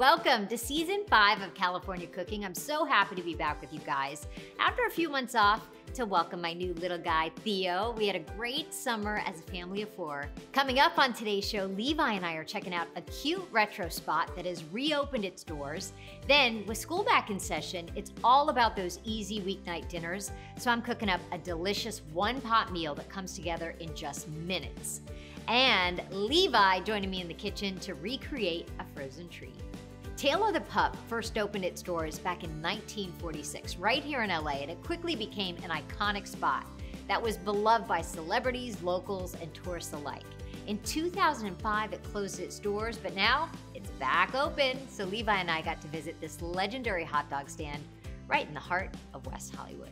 Welcome to season five of California Cooking. I'm so happy to be back with you guys. After a few months off, to welcome my new little guy, Theo. We had a great summer as a family of four. Coming up on today's show, Levi and I are checking out a cute retro spot that has reopened its doors. Then, with school back in session, it's all about those easy weeknight dinners. So I'm cooking up a delicious one pot meal that comes together in just minutes. And Levi joining me in the kitchen to recreate a frozen treat. Tail the Pup first opened its doors back in 1946, right here in LA, and it quickly became an iconic spot that was beloved by celebrities, locals, and tourists alike. In 2005, it closed its doors, but now it's back open. So Levi and I got to visit this legendary hot dog stand right in the heart of West Hollywood.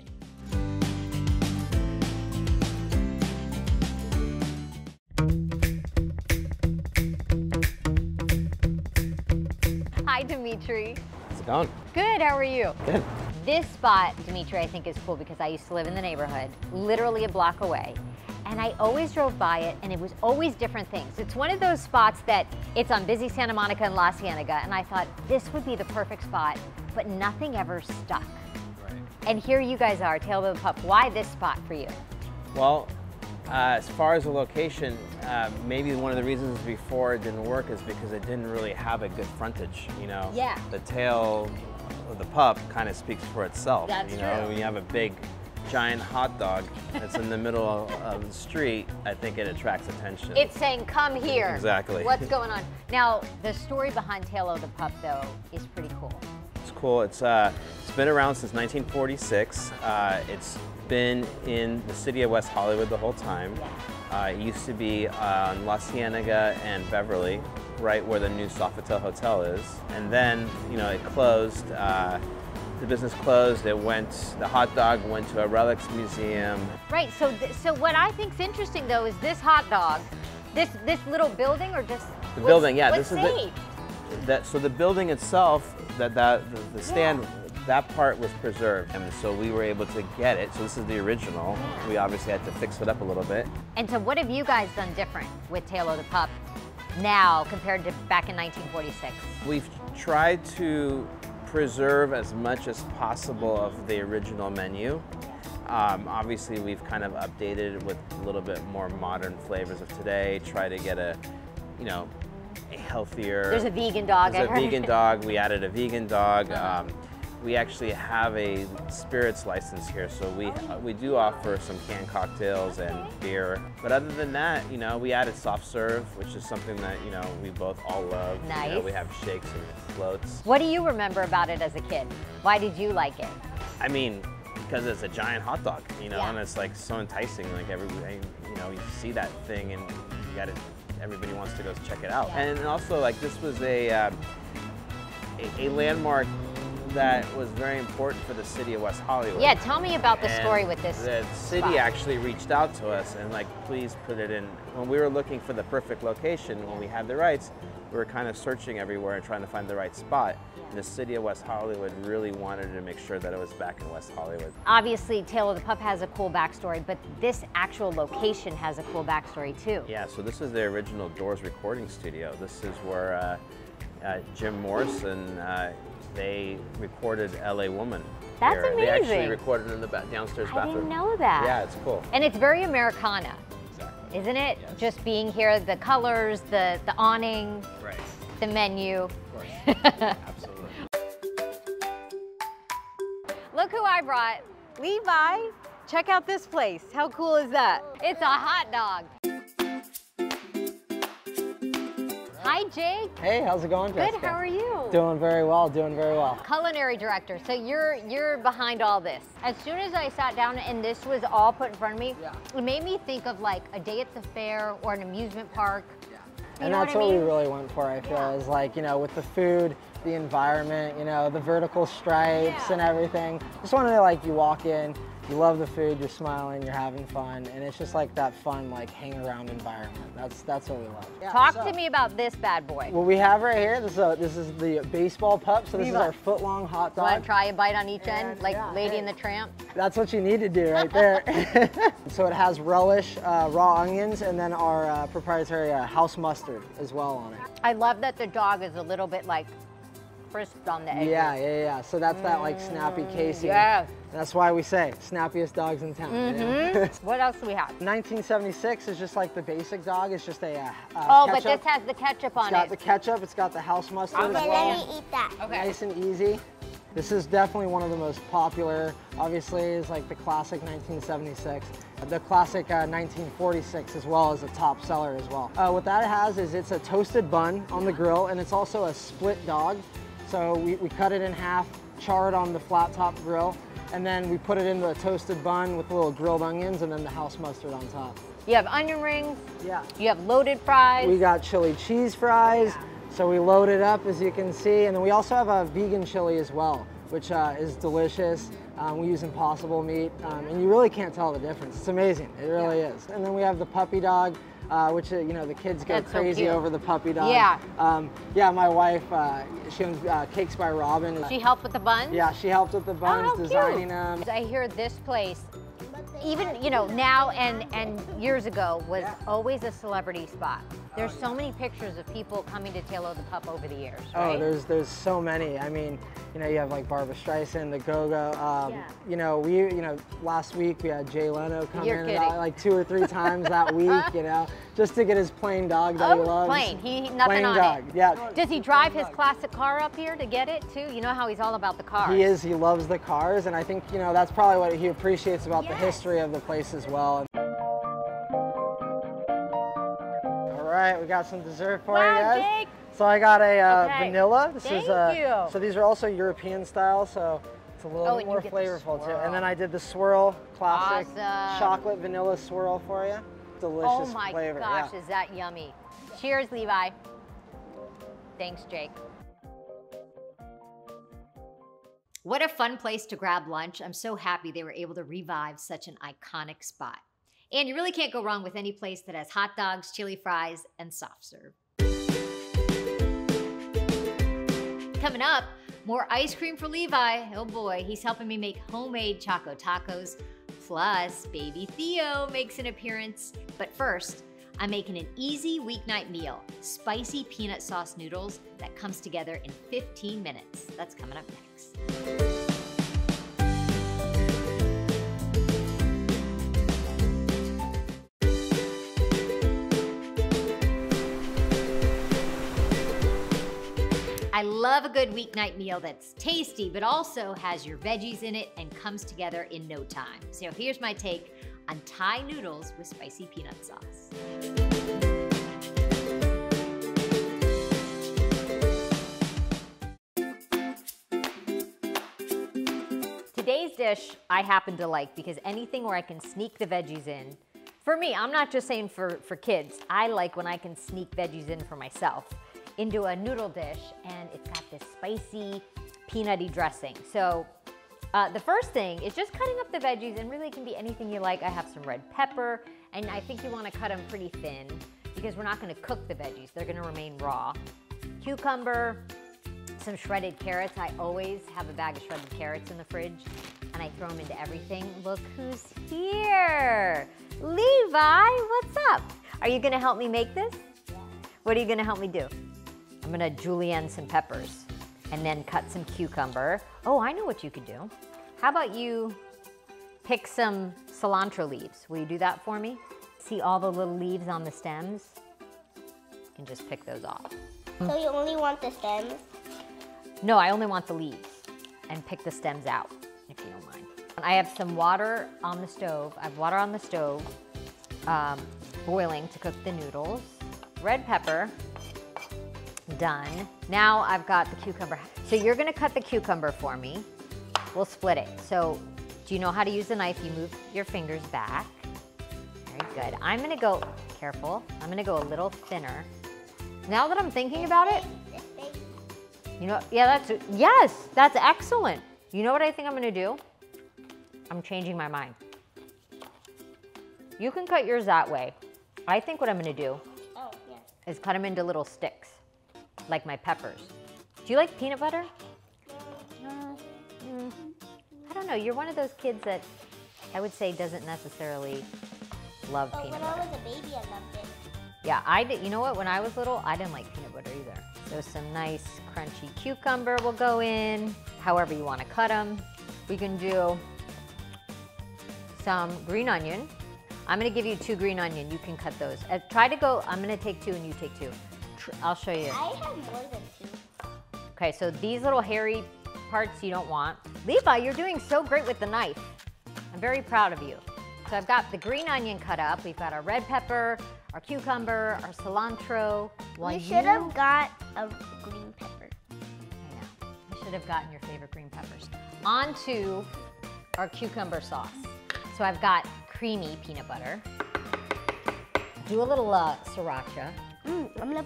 Dimitri. How's it going? Good, how are you? Good. This spot, Dimitri, I think is cool because I used to live in the neighborhood, literally a block away. And I always drove by it and it was always different things. It's one of those spots that it's on busy Santa Monica and La Cienega. And I thought this would be the perfect spot, but nothing ever stuck. Right. And here you guys are, Tail o' the Pup. Why this spot for you? Well, uh, as far as the location, uh, maybe one of the reasons before it didn't work is because it didn't really have a good frontage. You know, Yeah. the tail of the pup kind of speaks for itself. That's you know, true. when you have a big, giant hot dog that's in the middle of, of the street, I think it attracts attention. It's saying, come here. Exactly. What's going on? Now, the story behind Tail o' the Pup, though, is pretty cool. It's cool. It's uh, it's been around since 1946. Uh, it's been in the city of West Hollywood the whole time. Uh, it used to be on La Cienega and Beverly, right where the new Sofitel Hotel is. And then, you know, it closed. Uh, the business closed. It went. The hot dog went to a relics museum. Right. So, so what I think's interesting though is this hot dog, this this little building, or just The building, yeah, this is the- That so the building itself, that that the, the stand, that part was preserved, and so we were able to get it. So this is the original. We obviously had to fix it up a little bit. And so, what have you guys done different with Tail o' the Pup now compared to back in 1946? We've tried to preserve as much as possible of the original menu. Um, obviously, we've kind of updated it with a little bit more modern flavors of today. Try to get a, you know, a healthier. There's a vegan dog. There's I a heard. vegan dog. We added a vegan dog. Uh-huh. Um, we actually have a spirits license here, so we we do offer some canned cocktails and beer. But other than that, you know, we added soft serve, which is something that you know we both all love. You know, Nice. we have shakes and floats. What do you remember about it as a kid? Why did you like it? I mean, because it's a giant hot dog, you know, Yeah. and it's like so enticing. Like every, you know, you see that thing and you got to Everybody wants to go check it out. Yeah. And also, like this was a, uh, a a landmark that was very important for the city of West Hollywood. Yeah, tell me about the And story with this. The city spot. actually reached out to us and like, please put it in. When we were looking for the perfect location, when we had the rights, we were kind of searching everywhere and trying to find the right spot. And the city of West Hollywood really wanted to make sure that it was back in West Hollywood. Obviously, Tail o' the Pup has a cool backstory, but this actual location has a cool backstory too. Yeah, so this is the original Doors recording studio. This is where uh, uh, Jim Morrison, uh, they recorded LA Woman. That's here. They actually recorded in the downstairs I bathroom. didn't know that. Yeah, it's cool. And it's very Americana, Exactly. isn't it? Yes. Just being here, the colors, the, the awning, Right. the menu. Of course. Absolutely. Look who I brought. Levi, check out this place. How cool is that? It's a hot dog. Hi, Jake. Hey, how's it going, Good, how are you? Doing very well, doing very well. Culinary director, so you're you're behind all this. As soon as I sat down and this was all put in front of me, Yeah. it made me think of like a day at the fair or an amusement park. You and that's what, what, I mean? we really went for, I feel, Yeah. is like, you know, with the food, the environment, you know, the vertical stripes Yeah. and everything. Just wanted to like, you walk in, you love the food, you're smiling, you're having fun, and it's just like that fun, like hang around environment. That's that's what we love. Yeah, Talk so- to me about this bad boy. What we have right here, this is, a, this is the baseball pup, so this is our foot long hot dog. Want dog. to try a bite on each end, like yeah, Lady hey. and the Tramp? That's what you need to do right there. so it has relish, uh, raw onions, and then our uh, proprietary uh, house mustard as well on it. I love that the dog is a little bit like crisped on the edges. Yeah, yeah, yeah. So that's that like snappy casing. Yes. That's why we say snappiest dogs in town. you know? Mhm. what else do we have? 1976 is just like the basic dog. It's just a. Uh, uh, Oh, but this has the ketchup on It's got it. the ketchup. It's got the house mustard as Okay, well. let me eat that. Okay. Nice and easy. This is definitely one of the most popular. Obviously, is like the classic 1976. The classic uh, 1946 as well as a top seller as well. Uh, what that has is it's a toasted bun on the grill and it's also a split dog. So we, we cut it in half, char it on the flat top grill, and then we put it into a toasted bun with little grilled onions and then the house mustard on top. You have onion rings. Yeah. You have loaded fries. We got chili cheese fries. So we load it up as you can see. And then we also have a vegan chili as well, which uh, is delicious. Um, we use impossible meat um, and you really can't tell the difference. It's amazing, it really is. And then we have the puppy dog, uh, which, uh, you know, the kids go That's crazy cute. over the puppy dog. Yeah. Um, yeah, my wife, uh, she owns uh, Cakes by Robin. she helped with the buns. yeah, she helped with the buns, Oh, how cute. designing them. I hear this place, even you know now and and years ago, was always a celebrity spot. There's so many pictures of people coming to Tail o' the Pup over the years. Right? Oh, there's there's so many. I mean, you know, you have like Barbra Streisand, the Go-Go. Um, Yeah. You know, we you know last week we had Jay Leno come You're in about, like two or three times that week. You know, just to get his plain dog that he Oh, loves. plain. He- he- nothing plain on dog. it. Yeah. Does he drive his classic car up here to get it too? You know how he's all about the cars. He is. He loves the cars, and I think you know that's probably what he appreciates about the history of the place as well. All right, we got some dessert for Wow, you guys. Jake. So I got a uh, Okay. vanilla. This Thank is uh, you. so these are also European style, so it's a little Oh, bit and you more flavorful too. And then. I did the swirl classic Awesome. chocolate vanilla swirl for you. Delicious Oh my flavor. gosh, yeah. is that yummy? Cheers, Levi. Thanks, Jake. What a fun place to grab lunch. I'm so happy they were able to revive such an iconic spot. And you really can't go wrong with any place that has hot dogs, chili fries, and soft serve. Coming up, more ice cream for Levi. Oh boy, he's helping me make homemade Choco Tacos. Plus, baby Theo makes an appearance. But first, I'm making an easy weeknight meal spicy peanut sauce noodles that comes together in 15 minutes. That's coming up next. I love a good weeknight meal that's tasty, but also has your veggies in it and comes together in no time. So here's my take on Thai noodles with spicy peanut sauce. Today's dish I happen to like because anything where I can sneak the veggies in, for me, I'm not just saying for, for kids, I like when I can sneak veggies in for myself into a noodle dish and it's got this spicy peanutty dressing. So uh, the first thing is just cutting up the veggies and really it can be anything you like. I have some red pepper and I think you wanna cut them pretty thin because we're not gonna cook the veggies. They're gonna remain raw. Cucumber, some shredded carrots. I always have a bag of shredded carrots in the fridge and I throw them into everything. Look who's here. Levi, what's up? Are you gonna help me make this? What are you gonna help me do? I'm gonna julienne some peppers and then cut some cucumber. Oh, I know what you could do. How about you pick some cilantro leaves? Will you do that for me? See all the little leaves on the stems? You can just pick those off. So you only want the stems? No, I only want the leaves and pick the stems out, if you don't mind. I have some water on the stove. I have water on the stove um, boiling to cook the noodles. Red pepper, done. Now I've got the cucumber. So you're gonna cut the cucumber for me. We'll split it. So do you know how to use the knife? You move your fingers back. Very good. I'm gonna go, careful, I'm gonna go a little thinner. Now that I'm thinking about it, you know, yeah, that's, yes, that's excellent. You know what I think I'm gonna do? I'm changing my mind. You can cut yours that way. I think what I'm gonna do Oh, yes. is cut them into little sticks, like my peppers. Do you like peanut butter? No. Mm. I don't know, you're one of those kids that I would say doesn't necessarily love But peanut when I butter. was a baby, I loved it. Yeah, I did. You know what? When I was little, I didn't like peanut butter either. So some nice crunchy cucumber will go in, however you want to cut them. We can do some green onion. I'm gonna give you two green onion. You can cut those. Uh, try to go, I'm gonna take two and you take two. I'll show you. I have more than two. Okay, so these little hairy parts you don't want. Levi, you're doing so great with the knife. I'm very proud of you. So I've got the green onion cut up. We've got our red pepper, our cucumber, our cilantro. While you should have got a green pepper. I know. I should have gotten your favorite green peppers. On to our cucumber sauce. So I've got creamy peanut butter. Do a little uh, sriracha. Mm, I'm gonna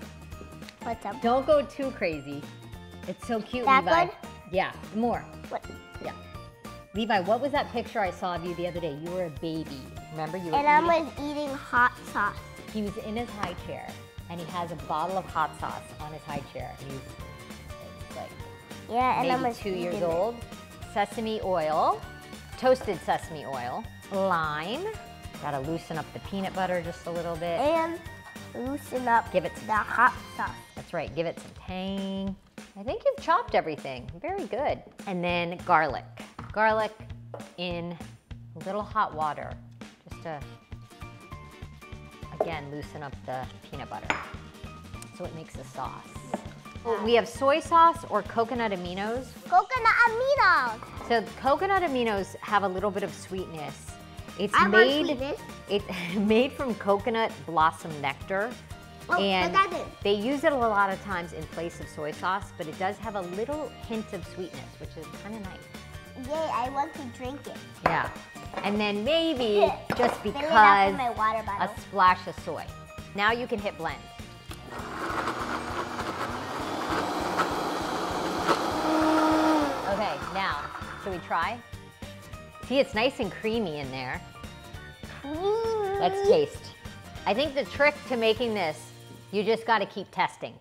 put some. Don't go too crazy. It's so cute, That Levi. good? Yeah, more. What? Yeah. Levi, what was that picture I saw of you the other day? You were a baby. Remember you were And I was eating hot sauce. He was in his high chair and he has a bottle of hot sauce on his high chair. He's like Yeah, and I maybe was two years it. old. Sesame oil, toasted sesame oil, lime. Gotta loosen up the peanut butter just a little bit. And loosen up Give it some the hot sauce. That's right, give it some tang. I think you've chopped everything. Very good. And then garlic. Garlic in a little hot water, just to, again, loosen up the peanut butter. So it makes a sauce. Oh, we have soy sauce or coconut aminos. Coconut aminos. So coconut aminos have a little bit of sweetness. It's I made. It's made from coconut blossom nectar. Oh, and look at it. they use it a lot of times in place of soy sauce, but it does have a little hint of sweetness, which is kind of nice. Yay, I want to drink it. Yeah. And then maybe just Fill it up because a splash of soy. Now you can hit blend. Okay, now, should we try? See, it's nice and creamy in there. Let's taste. I think the trick to making this, you just gotta keep testing.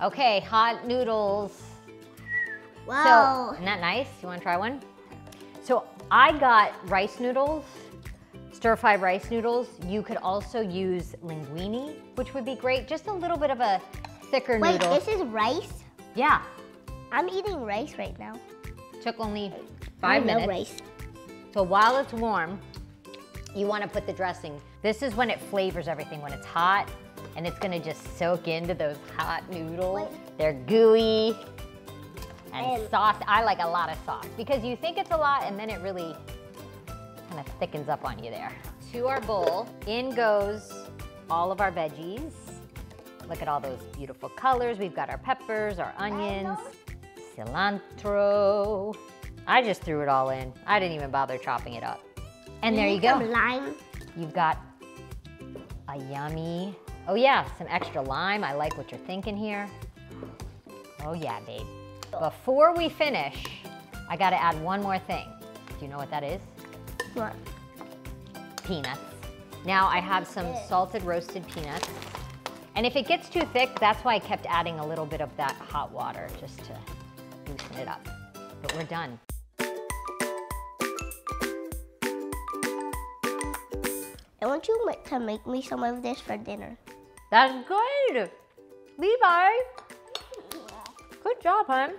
Okay, hot noodles. Wow. So, isn't that nice? You wanna try one? So I got rice noodles, stir-fried rice noodles. You could also use linguine, which would be great. Just a little bit of a thicker Wait, noodle. this is rice? Yeah, I'm eating rice right now. took only five love minutes. rice. So while it's warm, you want to put the dressing. This is when it flavors everything, when it's hot, and it's gonna just soak into those hot noodles. Wait. They're gooey and And- sauce. I like a lot of sauce because you think it's a lot and then it really kind of thickens up on you there. To our bowl, in goes all of our veggies. Look at all those beautiful colors. We've got our peppers, our onions, cilantro. I just threw it all in. I didn't even bother chopping it up. And there you go. Lime. You've got a yummy, oh yeah, some extra lime. I like what you're thinking here. Oh yeah, babe. Before we finish, I gotta add one more thing. Do you know what that is? What? Peanuts. Now I have some salted roasted peanuts. And if it gets too thick, that's why I kept adding a little bit of that hot water just to loosen it up. But we're done. I want you to make me some of this for dinner. That's good. Levi. Good job, hon.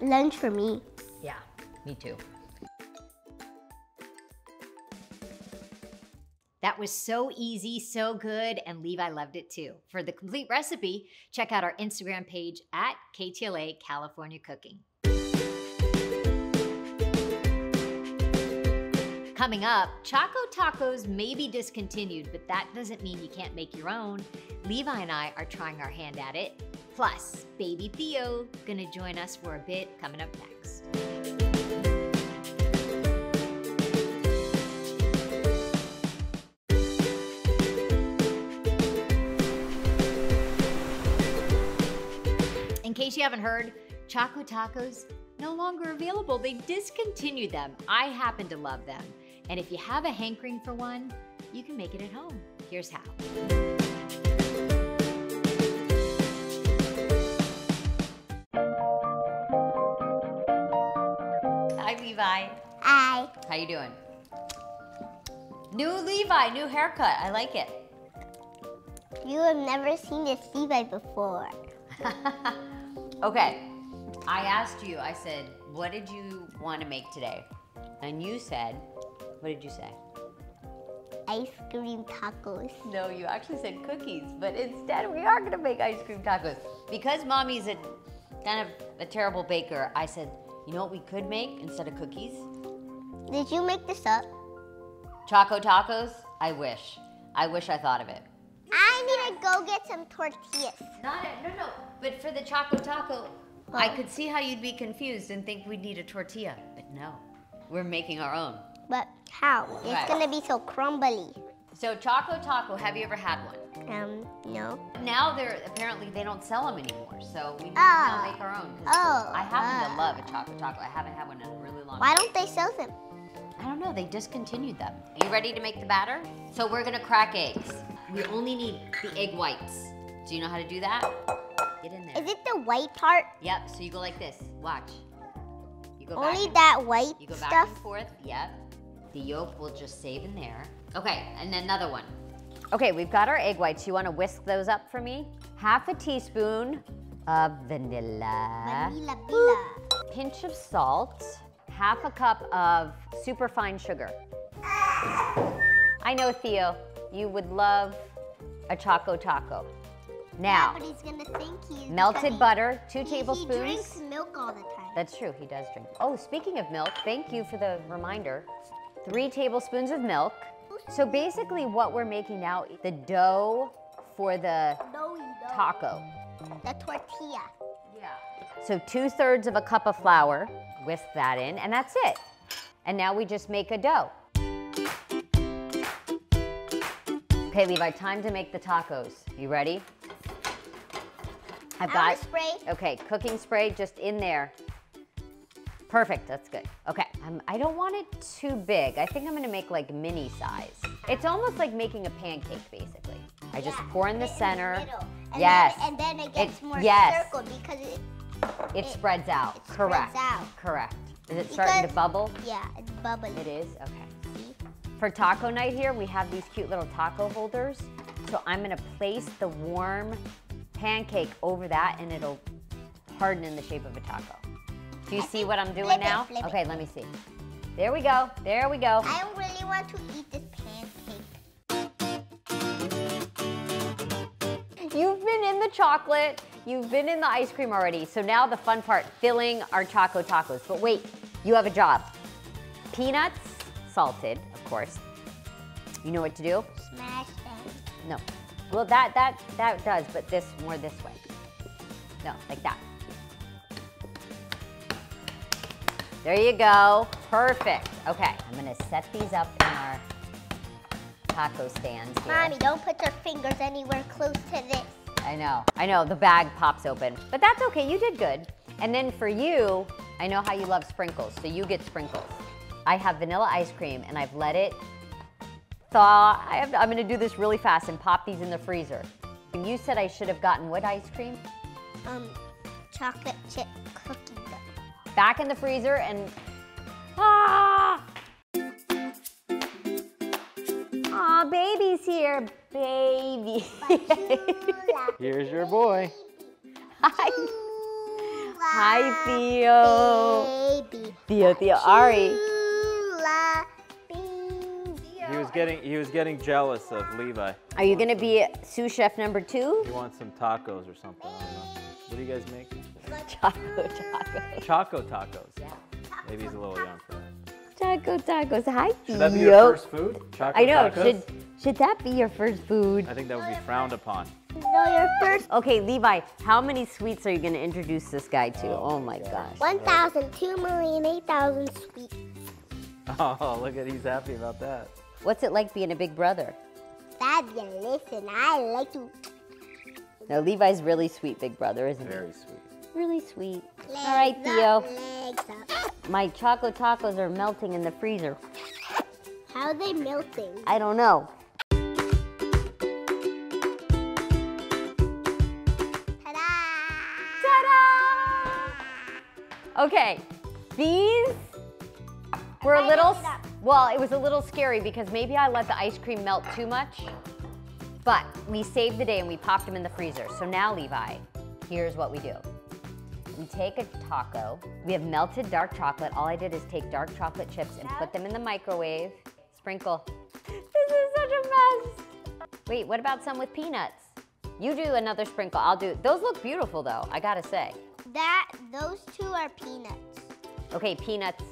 Lunch for me. Yeah, me too. That was so easy, so good, and Levi loved it too. For the complete recipe, check out our Instagram page at KTLA California Cooking. Coming up, Choco Tacos may be discontinued, but that doesn't mean you can't make your own. Levi and I are trying our hand at it. Plus, baby Theo gonna join us for a bit coming up next. In case you haven't heard, Choco Tacos no longer available. They discontinued them. I happen to love them. And if you have a hankering for one, you can make it at home. Here's how. Hi, Levi. Hi. How you doing? New Levi, new haircut. I like it. You have never seen this Levi before. okay, I asked you, I said, what did you want to make today? And you said, what did you say? Ice cream tacos. No, you actually said cookies, but instead we are gonna make ice cream tacos. Because mommy's a kind of a terrible baker, I said, you know what we could make instead of cookies? Did you make this up? Choco tacos? I wish. I wish I thought of it. I need to go get some tortillas. Not a, no, no. But for the choco taco, I could see how you'd be confused and think we'd need a tortilla. But no, we're making our own. But how? Right. It's gonna be so crumbly. So choco taco, have you ever had one? Um, no. Now they're apparently they don't sell them anymore, so we need Ah. to now make our own. Oh, I happen ah. to love a choco taco. I haven't had one in a really long time. Why time. don't they sell them? I don't know. They discontinued them. Are you ready to make the batter? So we're gonna crack eggs. We only need the egg whites. Do you know how to do that? Get in there. Is it the white part? Yep. So you go like this. Watch. You go back. Only and- that white stuff? You go back stuff? and forth. Yep. The yolk will just save in there. Okay, and then another one. Okay, we've got our egg whites. You want to whisk those up for me? Half a teaspoon of vanilla. Vanilla Billa. Pinch of salt. Half a cup of superfine sugar. I know, Theo, you would love a choco taco. Now, Yeah, but he's gonna think he's melted he- butter, two he- tablespoons. He drinks milk all the time. That's true, he does drink. Oh, speaking of milk, thank you for the reminder. Three tablespoons of milk. So basically what we're making now, is the dough for the taco. The tortilla. Yeah. So two thirds of a cup of flour, whisk that in, and that's it. And now we just make a dough. Okay, Levi, time to make the tacos. You ready? I've got spray. Okay, cooking spray just in there. Perfect, that's good. Okay, I'm, I don't want it too big. I think I'm gonna make like mini size. It's almost like making a pancake, basically. I just Yeah, pour in the put it center. And yes. Then, and then it gets It's- more yes. circle because it, It It- spreads out. it spreads Correct. out. Correct. Is it starting to bubble? yeah, it's bubbly. It is? Okay. See? For taco night here, we have these cute little taco holders. So I'm gonna place the warm pancake over that and it'll harden in the shape of a taco. Do you see what I'm doing it, now? it. Okay, let me see. There we go. There we go. I really want to eat this pancake. You've been in the chocolate, you've been in the ice cream already. So now the fun part, filling our choco tacos. But wait, you have a job. Peanuts, salted, of course. You know what to do? Smash them. No. Well, that that that does, but this more this way. No, like that. There you go. Perfect. Okay, I'm gonna set these up in our taco stands here. Mommy, don't put your fingers anywhere close to this. I know. I know. The bag pops open, but that's okay. You did good. And then for you, I know how you love sprinkles, so you get sprinkles. I have vanilla ice cream, and I've let it thaw. I have, I'm gonna do this really fast and pop these in the freezer. And you said I should have gotten what ice cream? Um, chocolate chip cookie dough. Back in the freezer and ah! Aw, baby's here, baby. Here's your boy. Hi, hi, Theo. Baby. Theo, Theo, Ari. He was getting he was getting jealous of Levi. Are you gonna be sous chef number two? He wants some tacos or something. I don't know. What do you guys make? Choco tacos. Choco tacos. Maybe he's a little young for that. Choco tacos. Hi, Theo. Should that be your first food? Choco I know. tacos? Should should that be your first food? I think that would be frowned upon. No, your first. Okay, Levi. How many sweets are you gonna introduce this guy to? Oh, oh my gosh. 1,000, 2 million, 8,000 sweet. Oh, look at he's happy about that. What's it like being a big brother? Fabulous, and I like to Now Levi's really sweet big brother, isn't he? Very sweet. Really sweet. legs All right, Theo. up. My choco tacos are melting in the freezer. How are they melting? I don't know. Ta-da! Ta-da! Okay, these were a little, Light it up. Well, it was a little scary because maybe I let the ice cream melt too much, but we saved the day and we popped them in the freezer. So now, Levi, here's what we do. We take a taco, we have melted dark chocolate. All I did is take dark chocolate chips and put them in the microwave. Sprinkle. This is such a mess. Wait, what about some with peanuts? You do another sprinkle, I'll do, those look beautiful though, I gotta say. That, those two are peanuts. Okay, peanuts.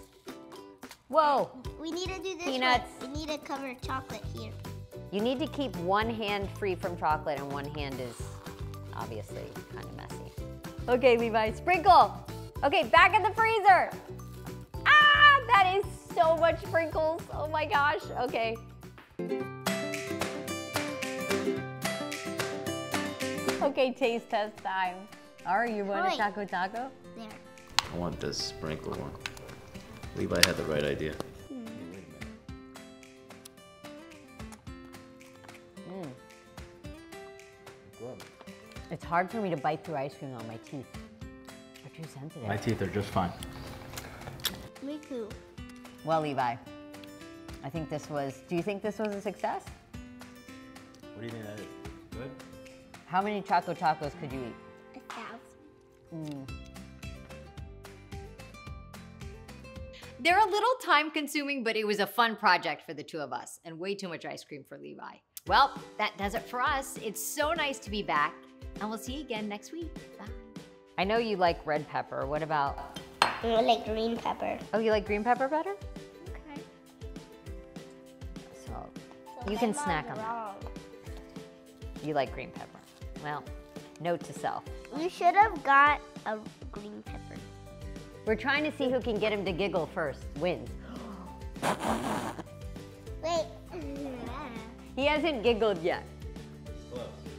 Whoa, We need to do this Peanuts. one. We need to cover chocolate here. you need to keep one hand free from chocolate and one hand is obviously kind of messy. Okay, Levi, sprinkle. Okay, back in the freezer. Ah, that is so much sprinkles. Oh my gosh, okay. Okay, taste test time. Are you want a taco taco? There. I want this sprinkle one. Levi had the right idea. Hard for me to bite through ice cream on my teeth. They're too sensitive. My teeth are just fine. Me too. Well, Levi, I think this was, do you think this was a success? What do you think that is? Good? How many Choco Tacos could you eat? A thousand. Mm. They're a little time consuming, but it was a fun project for the two of us and way too much ice cream for Levi. Well, that does it for us. It's so nice to be back, and we'll see you again next week. Bye. I know you like red pepper. What about, I like green pepper. oh, you like green pepper better? Okay. So, you can snack on that. You like green pepper. Well, note to self. You should have got a green pepper. We're trying to see who can get him to giggle first wins. Wait. He hasn't giggled yet.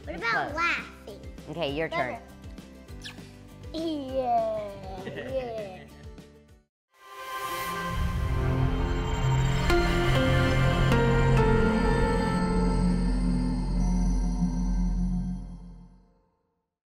What about laughing? Okay, your turn. Yeah. Yeah.